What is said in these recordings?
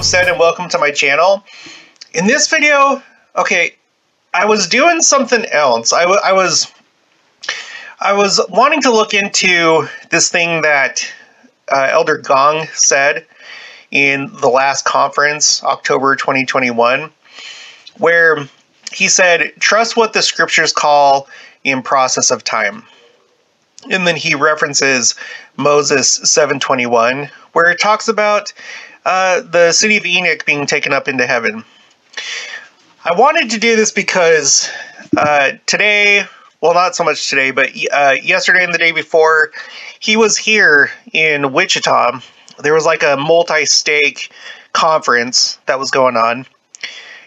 homestead and welcome to my channel. In this video, okay, I was doing something else. I, I was I was wanting to look into this thing that uh, Elder Gong said in the last conference, October 2021, where he said, trust what the scriptures call in process of time. And then he references Moses 721, where it talks about uh, the city of Enoch being taken up into heaven. I wanted to do this because uh, today, well, not so much today, but uh, yesterday and the day before, he was here in Wichita. There was like a multi stake conference that was going on.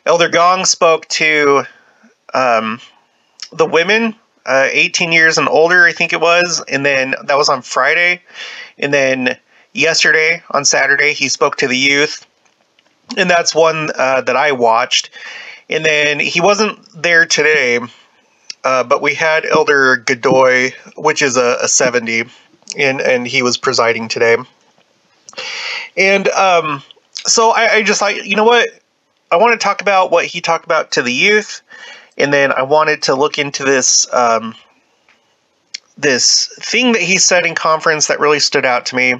Elder Gong spoke to um, the women, uh, 18 years and older, I think it was, and then that was on Friday. And then yesterday on Saturday, he spoke to the youth, and that's one uh, that I watched. And then he wasn't there today, uh, but we had Elder Godoy, which is a, a 70, and, and he was presiding today. And um, so I, I just like, you know what? I want to talk about what he talked about to the youth, and then I wanted to look into this um, this thing that he said in conference that really stood out to me,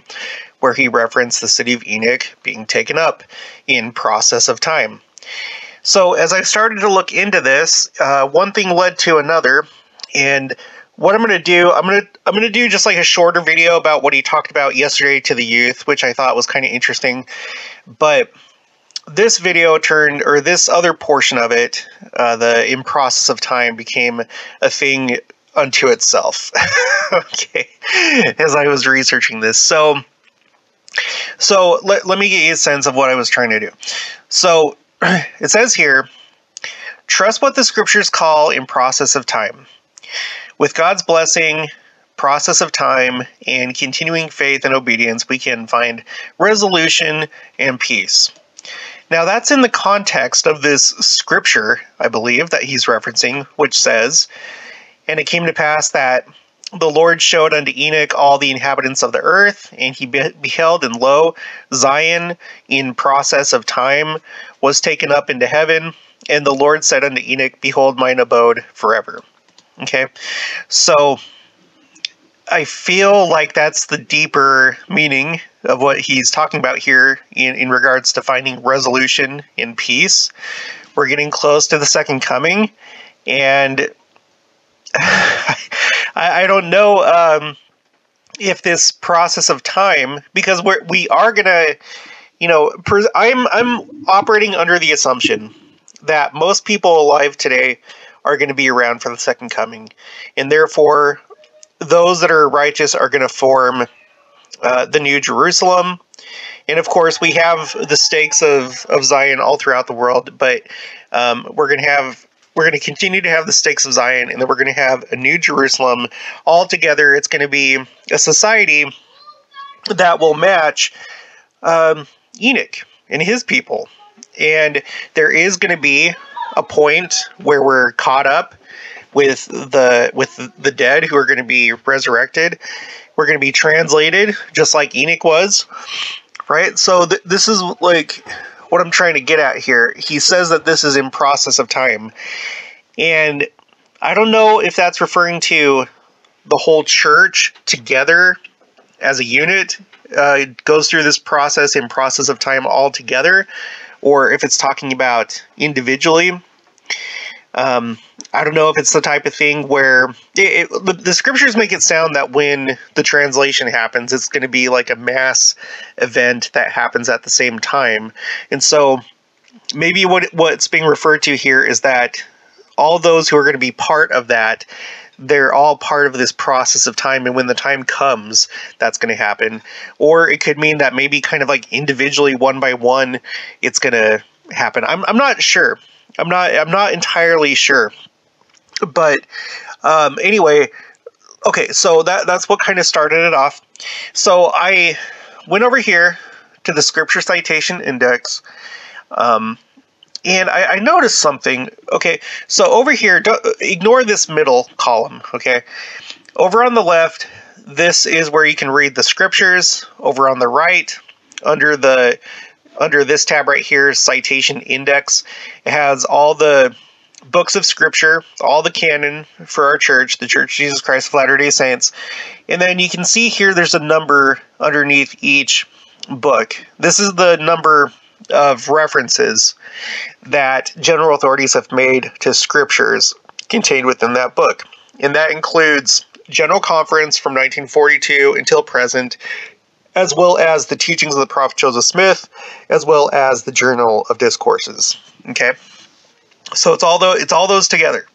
where he referenced the city of Enoch being taken up in process of time. So as I started to look into this, uh, one thing led to another, and what I'm going to do, I'm going to I'm going to do just like a shorter video about what he talked about yesterday to the youth, which I thought was kind of interesting. But this video turned, or this other portion of it, uh, the in process of time, became a thing unto itself. okay, as I was researching this, so so let, let me get you a sense of what I was trying to do. So it says here, trust what the scriptures call in process of time. With God's blessing, process of time, and continuing faith and obedience, we can find resolution and peace. Now, that's in the context of this scripture, I believe, that he's referencing, which says, And it came to pass that the Lord showed unto Enoch all the inhabitants of the earth, and he beheld, and lo, Zion in process of time was taken up into heaven. And the Lord said unto Enoch, Behold, mine abode forever. Okay, so I feel like that's the deeper meaning of what he's talking about here in, in regards to finding resolution in peace. We're getting close to the second coming, and I, I don't know um, if this process of time, because we're we are gonna, you know, I'm I'm operating under the assumption that most people alive today are going to be around for the second coming, and therefore those that are righteous are going to form uh, the New Jerusalem. And of course, we have the stakes of, of Zion all throughout the world, but um, we're going to have we're going to continue to have the stakes of Zion, and then we're going to have a New Jerusalem all together. It's going to be a society that will match um, Enoch and his people, and there is going to be a point where we're caught up with the with the dead who are going to be resurrected. We're going to be translated just like Enoch was, right? So th- this is like what I'm trying to get at here. He says that this is in process of time, and I don't know if that's referring to the whole church together as a unit uh, it goes through this process in process of time all together, or if it's talking about individually. Um, I don't know if it's the type of thing where it, it, the, the, scriptures make it sound that when the translation happens, it's going to be like a mass event that happens at the same time. And so maybe what what's being referred to here is that all those who are going to be part of that they're all part of this process of time and when the time comes that's going to happen. Or it could mean that maybe kind of like individually one by one it's going to happen. I'm, I'm not sure. I'm not i'm not entirely sure but um, anyway, okay, so that that's what kind of started it off. So I went over here to the scripture citation index. Um, and I, I, noticed something. Okay, so over here, ignore this middle column. Okay, over on the left, this is where you can read the scriptures. Over on the right, under the under this tab right here, citation index. It has all the books of scripture, all the canon for our church, the Church Jesus Christ of Latter day Saints. And then you can see here there's a number underneath each book. This is the number of references that general authorities have made to scriptures contained within that book. And that includes General Conference from 1942 until present, as well as the teachings of the Prophet Joseph Smith, as well as the Journal of Discourses. Okay, so it's all those it's all those together.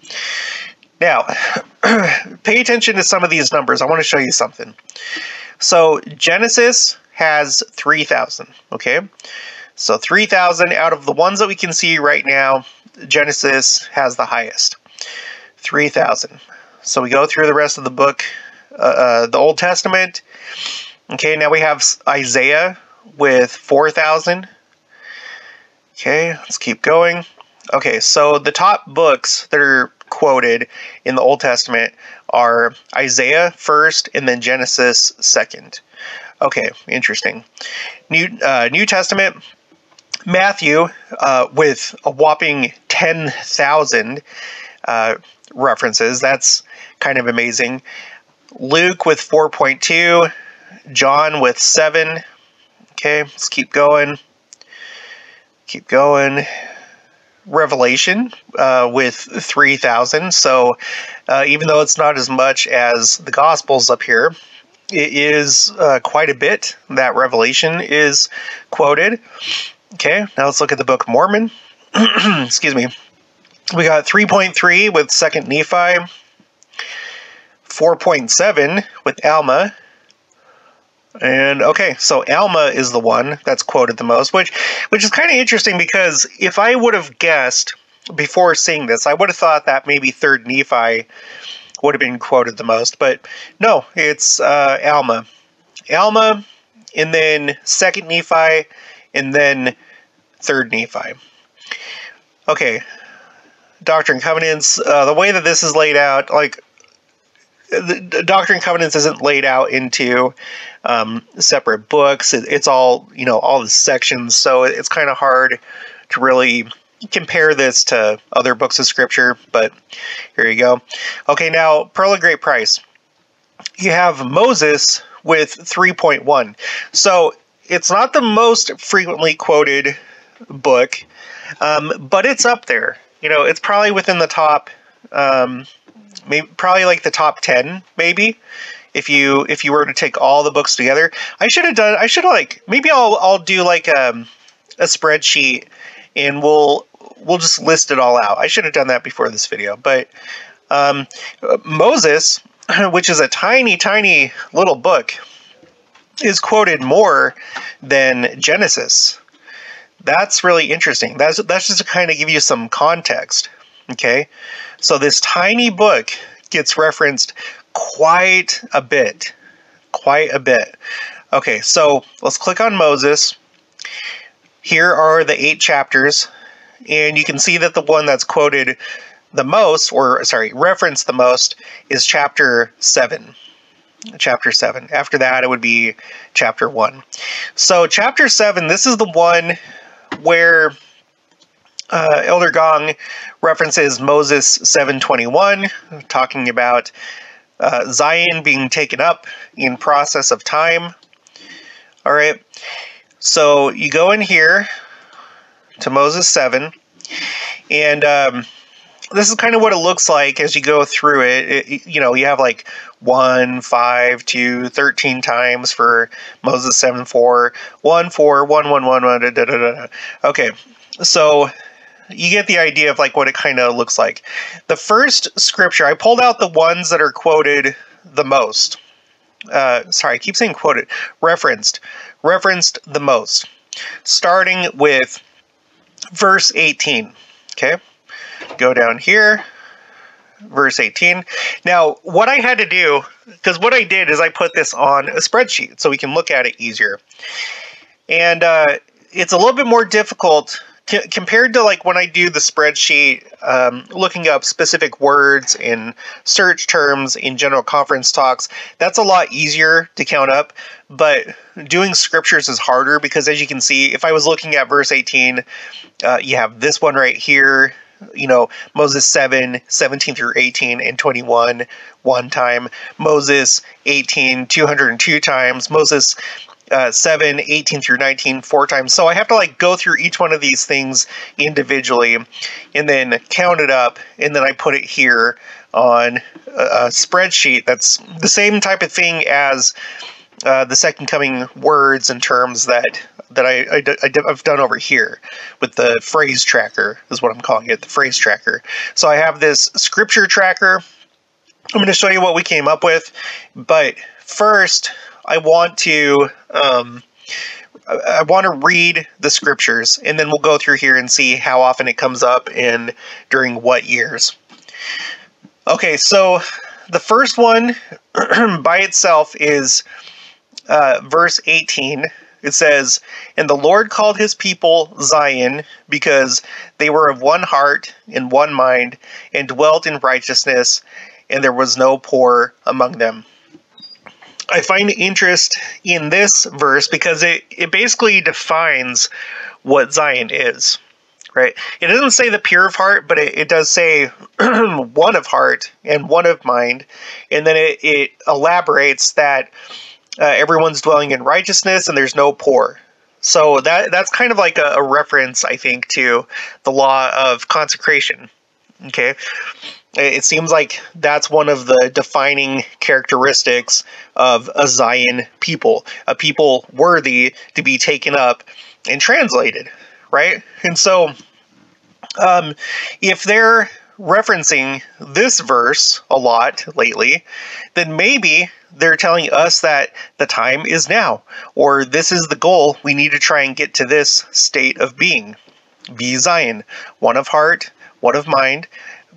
Now, pay attention to some of these numbers. I want to show you something. So Genesis has 3,000. Okay, so 3,000 out of the ones that we can see right now, Genesis has the highest. 3,000. So we go through the rest of the book, uh, uh, the Old Testament. Okay, now we have Isaiah with 4,000. Okay, let's keep going. Okay, so the top books that are quoted in the Old Testament are Isaiah first and then Genesis second. Okay, interesting. New uh, New Testament, Matthew uh, with a whopping 10,000 uh, references. That's kind of amazing. Luke with 4.2, John with 7. Okay, let's keep going. Keep going. Revelation uh, with 3,000. So uh, even though it's not as much as the Gospels up here, it is uh, quite a bit that Revelation is quoted. Okay, now let's look at the Book of Mormon. Excuse me. We got 3.3 with 2nd Nephi, 4.7 with Alma, and okay, so Alma is the one that's quoted the most, which which is kind of interesting because if I would have guessed before seeing this, I would have thought that maybe Third Nephi would have been quoted the most, but no, it's uh, Alma, Alma, and then Second Nephi, and then Third Nephi. Okay, Doctrine Covenants. Uh, the way that this is laid out, like the Doctrine Covenants isn't laid out into um, separate books. It, it's all you know, all the sections. So it's kind of hard to really compare this to other books of scripture. But here you go. Okay, now Pearl of Great Price. You have Moses with 3.1. So it's not the most frequently quoted book, um, but it's up there. You know, it's probably within the top. Um, maybe probably like the top 10 maybe if you if you were to take all the books together i should have done i should like maybe i'll i'll do like um, a spreadsheet and we'll we'll just list it all out. I should have done that before this video but um, moses which is a tiny tiny little book is quoted more than genesis. That's really interesting. That's that's just to kind of give you some context okay? So this tiny book gets referenced quite a bit. Quite a bit. Okay, so let's click on Moses. Here are the eight chapters, and you can see that the one that's quoted the most, or sorry, referenced the most, is chapter 7. Chapter 7. After that, it would be chapter 1. So, chapter 7, this is the one where uh, Elder Gong references Moses 721, talking about uh, Zion being taken up in process of time. All right, so you go in here to Moses 7, and um, this is kind of what it looks like as you go through it. it. You know, you have like 1, 5, 2, 13 times for Moses 7, 4, 1, 4, 1, 1, 1, 1, da, da, da, da. Okay, so you get the idea of like what it kind of looks like. The first scripture, I pulled out the ones that are quoted the most. Uh, sorry, I keep saying quoted. Referenced. Referenced the most. Starting with verse 18. Okay. Go down here. Verse 18. Now, what I had to do, because what I did is I put this on a spreadsheet so we can look at it easier. And uh, it's a little bit more difficult compared to like when I do the spreadsheet, um, looking up specific words in search terms in general conference talks, that's a lot easier to count up. But doing scriptures is harder because, as you can see, if I was looking at verse 18, uh, you have this one right here. You know, Moses 7, 17 through 18, and 21 one time. Moses 18, 202 times. Moses uh, 7, 18 through 19 four times. So I have to like go through each one of these things individually and then count it up and then I put it here on a, a spreadsheet that's the same type of thing as uh, the second coming words and terms that that I, I, have done over here with the phrase tracker is what I'm calling it, the phrase tracker. So I have this scripture tracker. I'm going to show you what we came up with, but first I want to um, I want to read the scriptures, and then we'll go through here and see how often it comes up and during what years. Okay, so the first one by itself is uh, verse 18. It says, And the Lord called his people Zion, because they were of one heart and one mind, and dwelt in righteousness, and there was no poor among them. I find interest in this verse because it, it basically defines what Zion is. Right? It doesn't say the pure of heart, but it, it does say one of heart and one of mind. And then it, it elaborates that uh, everyone's dwelling in righteousness and there's no poor. So that that's kind of like a, a reference, I think, to the law of consecration. Okay. It seems like that's one of the defining characteristics of a Zion people, a people worthy to be taken up and translated, right? And so, um, if they're referencing this verse a lot lately, then maybe they're telling us that the time is now, or this is the goal. We need to try and get to this state of being. Be Zion, one of heart, one of mind,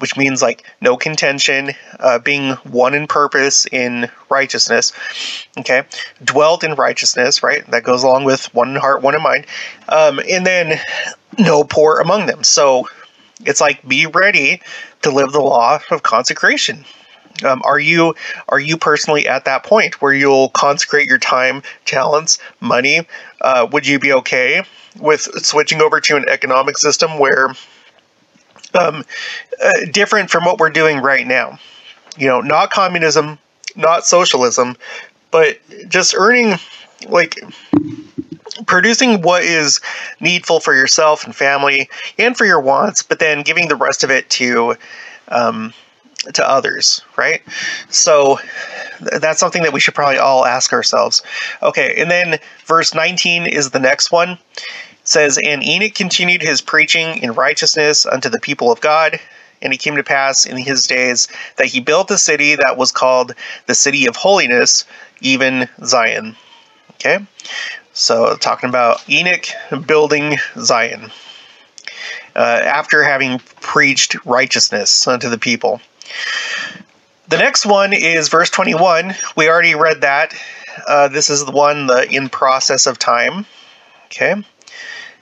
which means like no contention, uh, being one in purpose in righteousness. Okay, dwelt in righteousness, right? That goes along with one in heart, one in mind, um, and then no poor among them. So it's like be ready to live the law of consecration. Um, are you are you personally at that point where you'll consecrate your time, talents, money? Uh, would you be okay with switching over to an economic system where um, uh, different from what we're doing right now. You know, not communism, not socialism, but just earning, like, producing what is needful for yourself and family and for your wants, but then giving the rest of it to, um, to others, right? So that's something that we should probably all ask ourselves. Okay, and then verse 19 is the next one says, And Enoch continued his preaching in righteousness unto the people of God. And it came to pass in his days that he built a city that was called the city of holiness, even Zion. Okay? So, talking about Enoch building Zion uh, after having preached righteousness unto the people. The next one is verse 21. We already read that. Uh, this is the one, the in process of time. Okay.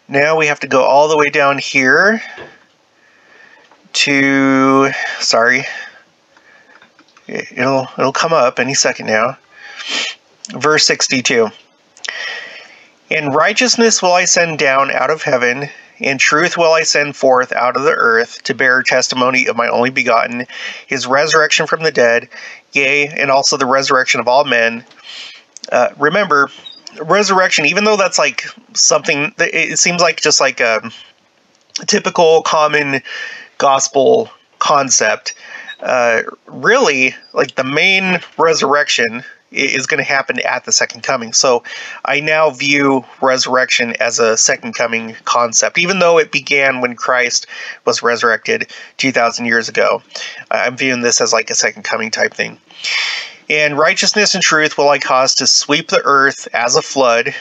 Now we have to go all the way down here to, sorry, it'll, it'll come up any second now. Verse 62. In righteousness will I send down out of heaven, in truth will I send forth out of the earth to bear testimony of my only begotten, his resurrection from the dead, yea, and also the resurrection of all men. Uh, remember, resurrection, even though that's like something, it seems like just like a typical common gospel concept. Uh, really, like the main resurrection is going to happen at the second coming. So I now view resurrection as a second coming concept, even though it began when Christ was resurrected 2,000 years ago. I'm viewing this as like a second coming type thing. And righteousness and truth will I cause to sweep the earth as a flood,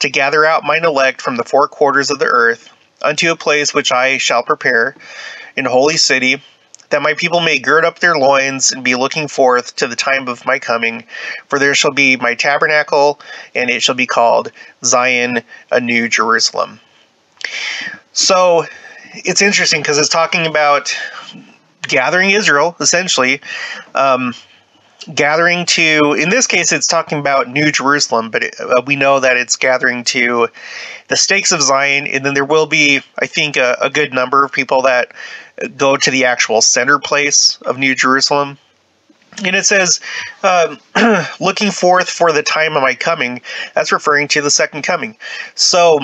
to gather out mine elect from the four quarters of the earth, unto a place which I shall prepare, in holy city, that my people may gird up their loins and be looking forth to the time of my coming. For there shall be my tabernacle, and it shall be called Zion, a new Jerusalem. So it's interesting because it's talking about gathering Israel, essentially. Um, gathering to, in this case, it's talking about New Jerusalem, but it, uh, we know that it's gathering to the stakes of Zion, and then there will be, I think, a, a good number of people that go to the actual center place of New Jerusalem. And it says, um, looking forth for the time of my coming. That's referring to the second coming. So,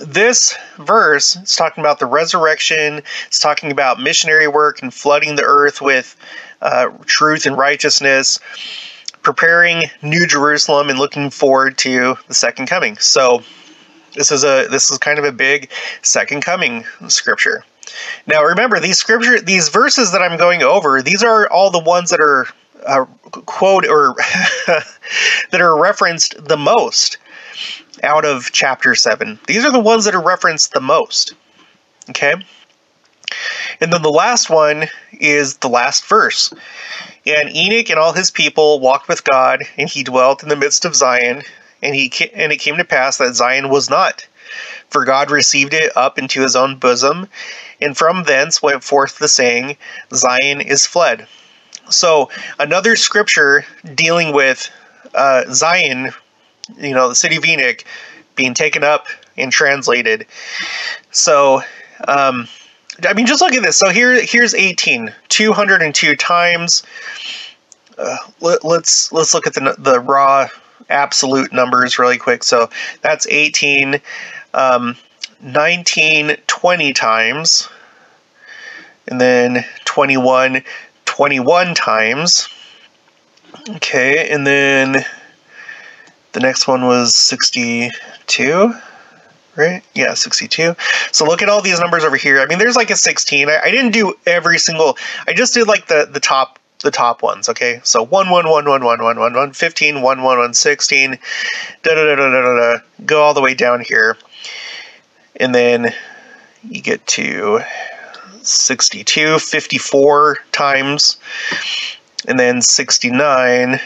this verse is talking about the resurrection. It's talking about missionary work and flooding the earth with uh, truth and righteousness, preparing New Jerusalem and looking forward to the second coming. So this is a this is kind of a big second coming scripture. Now remember these scripture these verses that I'm going over these are all the ones that are uh, quote or that are referenced the most out of chapter 7. These are the ones that are referenced the most. Okay? And then the last one is the last verse. And Enoch and all his people walked with God, and he dwelt in the midst of Zion, and he and it came to pass that Zion was not, for God received it up into his own bosom, and from thence went forth the saying, Zion is fled. So another scripture dealing with uh, Zion, you know, the city of Enoch being taken up and translated. So um, I mean, just look at this. So here, here's 18, 202 times. Uh, let, let's let's look at the the raw absolute numbers really quick. So that's 18, um, 19, 20 times, and then 21, 21 times. Okay, and then the next one was 62 right? Yeah, 62. So look at all these numbers over here. I mean, there's like a 16. I, I, didn't do every single, I just did like the, the top the top ones, okay? So 1, 1, 1, 1, 1, 1, 1, 1, 15, 1, 1, 1, 16, da da da da da da go all the way down here. And then you get to 62, 54 times, and then 69,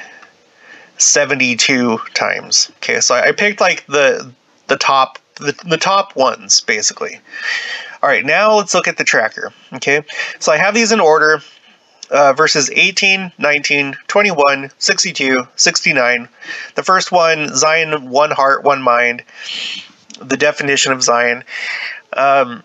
72 times. Okay, so I picked like the the top the, the top ones, basically. All right, now let's look at the tracker. Okay, so I have these in order. Uh, verses 18, 19, 21, 62, 69. The first one, Zion, one heart, one mind. The definition of Zion. Um,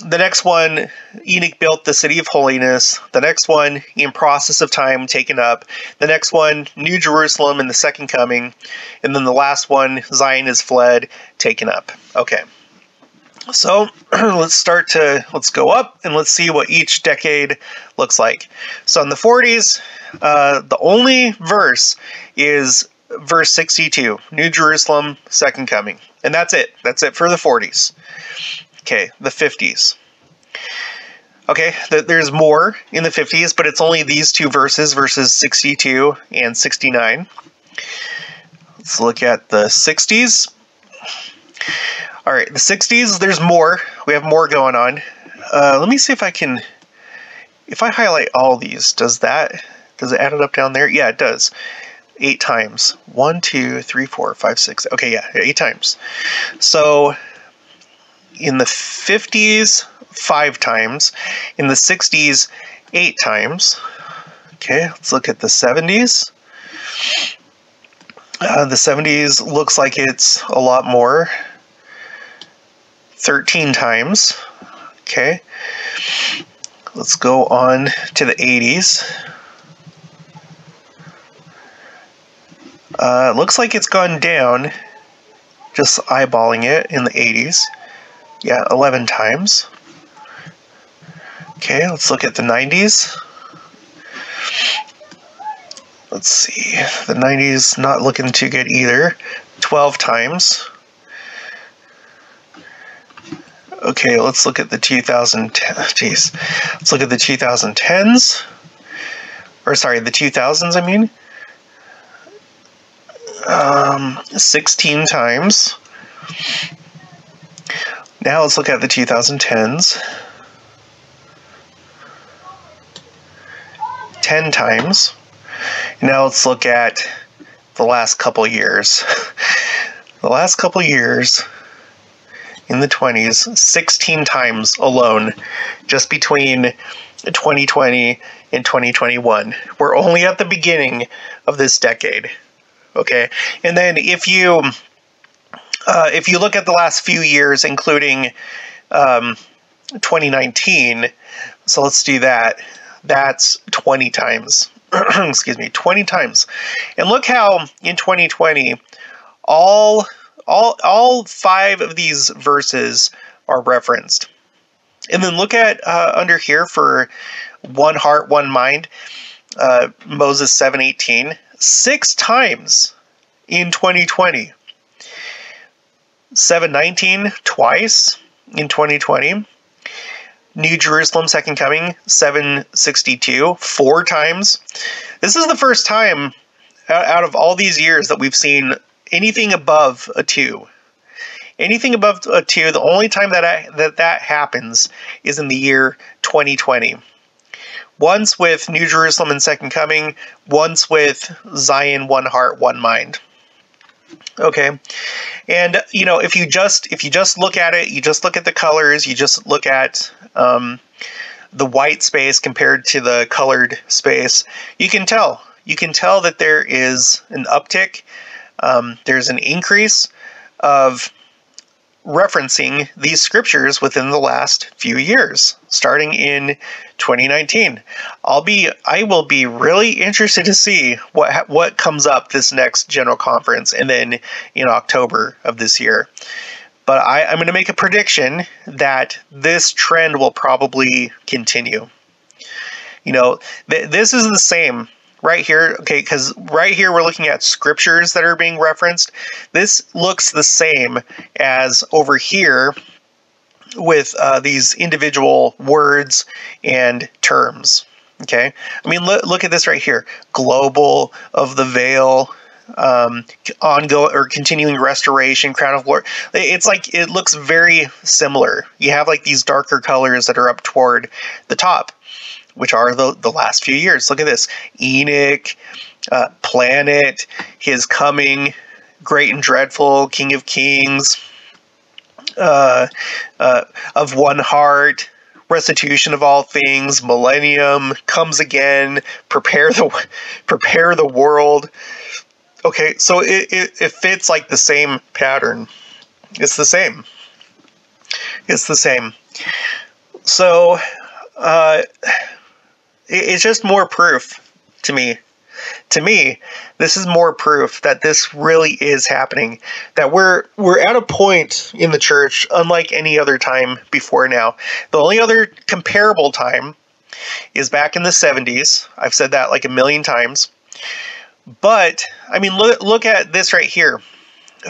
the next one, Enoch built the city of holiness. The next one, in process of time, taken up. The next one, New Jerusalem in the second coming. And then the last one, Zion is fled, taken up. Okay. So let's start to, let's go up and let's see what each decade looks like. So in the 40s, uh, the only verse is verse 62, New Jerusalem, second coming. And that's it. That's it for the 40s. Okay, the 50s. Okay, th there's more in the 50s, but it's only these two verses, verses 62 and 69. Let's look at the 60s. All right, the 60s, there's more. We have more going on. Uh, let me see if I can, if I highlight all these, does that, does it add it up down there? Yeah, it does. Eight times. One, two, three, four, five, six. Okay, yeah, eight times. So in the 50s, five times. In the 60s, eight times. Okay, let's look at the 70s. Uh, the 70s looks like it's a lot more. 13 times. Okay. Let's go on to the 80s. Uh, looks like it's gone down, just eyeballing it in the 80s. Yeah, 11 times. Okay, let's look at the 90s. Let's see, the 90s not looking too good either. 12 times. Okay, let's look at the 2010, geez. Let's look at the 2010s. Or sorry, the 2000s, I mean. Um, 16 times. Now let's look at the 2010s. 10 times. Now let's look at the last couple years. the last couple years in the 20s 16 times alone, just between 2020 and 2021. We're only at the beginning of this decade. Okay, and then if you uh, if you look at the last few years, including um, 2019, so let's do that. That's 20 times. Excuse me, 20 times. And look how in 2020, all all all five of these verses are referenced. And then look at uh, under here for one heart, one mind, uh, Moses 7:18, six times in 2020. 719 twice in 2020. New Jerusalem Second Coming 762 four times. This is the first time out of all these years that we've seen anything above a 2. Anything above a 2, the only time that I, that that happens is in the year 2020. Once with New Jerusalem and Second Coming, once with Zion One Heart One Mind. Okay. And you know, if you just if you just look at it, you just look at the colors, you just look at um, the white space compared to the colored space, you can tell. You can tell that there is an uptick. Um, there's an increase of referencing these scriptures within the last few years, starting in 2019. I'll be I will be really interested to see what what comes up this next general conference and then in October of this year. But I, I'm going to make a prediction that this trend will probably continue. You know, th- this is the same right here, okay, because right here we're looking at scriptures that are being referenced. This looks the same as over here with uh, these individual words and terms. Okay, I mean, look, look at this right here global of the veil, um, ongoing or continuing restoration, crown of glory. It's like it looks very similar. You have like these darker colors that are up toward the top which are the, the last few years. Look at this Enoch, uh, Planet, His Coming, Great and Dreadful, King of Kings, uh, uh, Of One Heart, Restitution of All Things, Millennium, Comes Again, Prepare the, prepare the World. Okay, so it, it, it fits like the same pattern. It's the same. It's the same. So, uh, it's just more proof to me. To me, this is more proof that this really is happening. That we're we're at a point in the church unlike any other time before now. The only other comparable time is back in the 70s. I've said that like a million times. But I mean look look at this right here.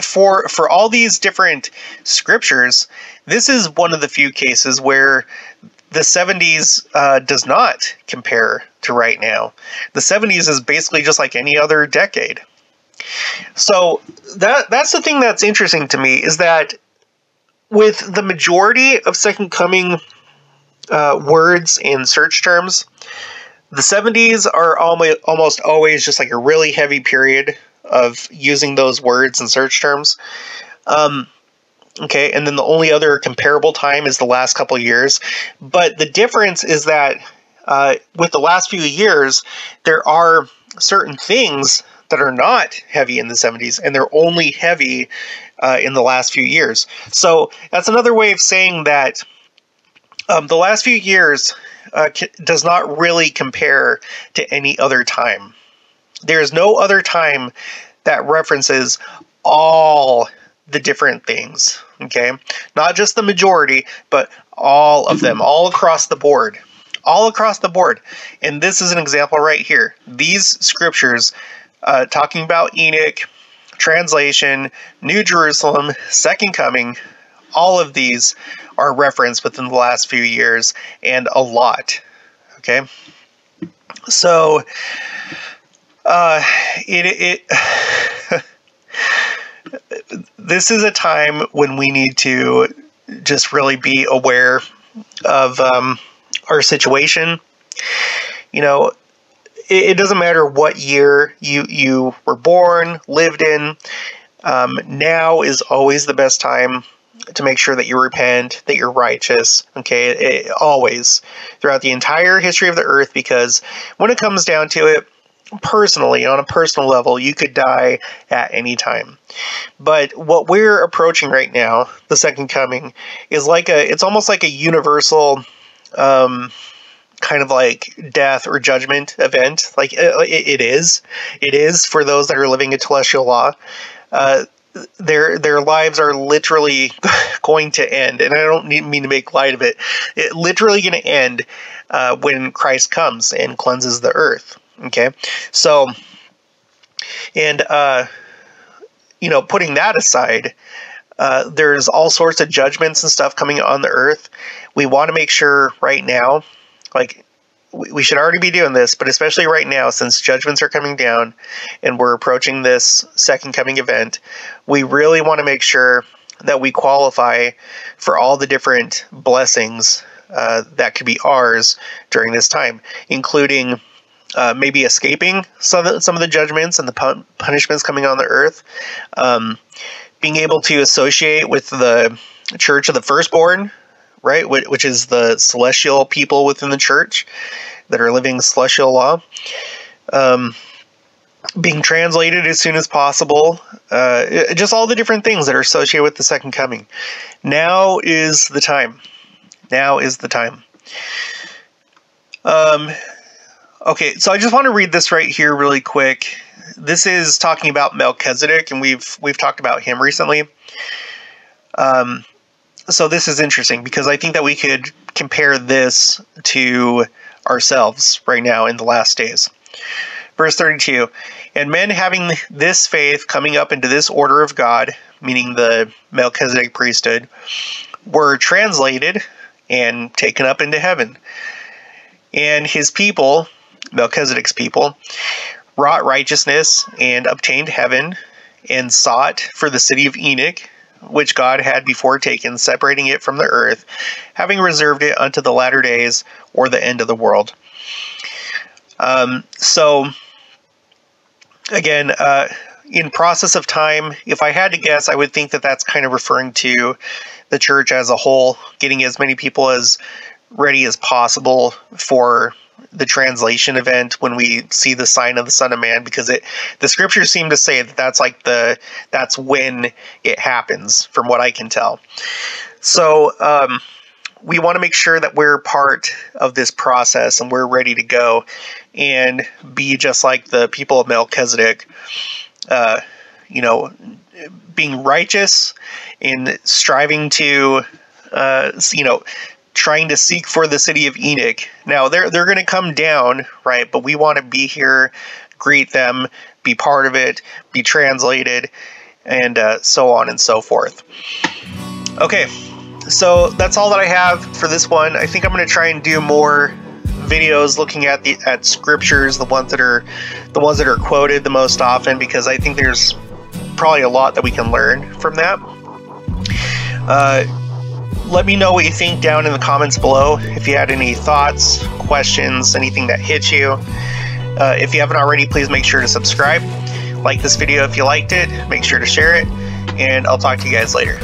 For for all these different scriptures, this is one of the few cases where the 70s uh, does not compare to right now. The 70s is basically just like any other decade. So that that's the thing that's interesting to me is that with the majority of Second Coming uh, words in search terms, the 70s are almost always just like a really heavy period of using those words in search terms. Um, Okay, and then the only other comparable time is the last couple years. But the difference is that uh, with the last few years, there are certain things that are not heavy in the 70s, and they're only heavy uh, in the last few years. So that's another way of saying that um, the last few years uh, does not really compare to any other time. There is no other time that references all the different things, okay? Not just the majority, but all of them, all across the board. All across the board. And this is an example right here. These scriptures uh, talking about Enoch, translation, New Jerusalem, Second Coming, all of these are referenced within the last few years and a lot. Okay? So, uh, it, it this is a time when we need to just really be aware of um, our situation. You know, it, it, doesn't matter what year you you were born, lived in. Um, now is always the best time to make sure that you repent, that you're righteous, okay, it, always throughout the entire history of the earth, because when it comes down to it, personally, on a personal level, you could die at any time. But what we're approaching right now, the second coming, is like a, it's almost like a universal, um, kind of like death or judgment event. Like it, it is, it is for those that are living in telestial law. Uh, their their lives are literally going to end, and I don't need, mean to make light of it. It literally going to end uh, when Christ comes and cleanses the earth. Okay, so and uh, you know, putting that aside, uh, there's all sorts of judgments and stuff coming on the earth. We want to make sure right now, like we should already be doing this, but especially right now, since judgments are coming down and we're approaching this second coming event, we really want to make sure that we qualify for all the different blessings uh, that could be ours during this time, including uh, maybe escaping some of, the, some of the judgments and the pun- punishments coming on the earth, um, being able to associate with the church of the firstborn right? Which is the celestial people within the church that are living celestial law. Um, being translated as soon as possible. Uh, just all the different things that are associated with the second coming. Now is the time. Now is the time. Um, okay, so I just want to read this right here really quick. This is talking about Melchizedek, and we've we've talked about him recently. Um, so this is interesting because I think that we could compare this to ourselves right now in the last days. Verse 32 And men having this faith coming up into this order of God, meaning the Melchizedek priesthood, were translated and taken up into heaven. And his people, Melchizedek's people, wrought righteousness and obtained heaven and sought for the city of Enoch which God had before taken, separating it from the earth, having reserved it unto the latter days or the end of the world. Um, so, again, uh, in process of time, if I had to guess, I would think that that's kind of referring to the church as a whole, getting as many people as ready as possible for the translation event when we see the sign of the Son of Man because it the scriptures seem to say that that's like the that's when it happens from what I can tell. So um, we want to make sure that we're part of this process and we're ready to go and be just like the people of Melchizedek. Uh, you know, being righteous and striving to, uh, you know, trying to seek for the city of Enoch. Now they're they're going to come down, right? But we want to be here, greet them, be part of it, be translated, and uh, so on and so forth. Okay, so that's all that I have for this one. I think I'm going to try and do more videos looking at the at scriptures, the ones that are the ones that are quoted the most often, because I think there's probably a lot that we can learn from that. Uh, let me know what you think down in the comments below. If you had any thoughts, questions, anything that hit you. Uh, if you haven't already, please make sure to subscribe. Like this video if you liked it. Make sure to share it. And I'll talk to you guys later.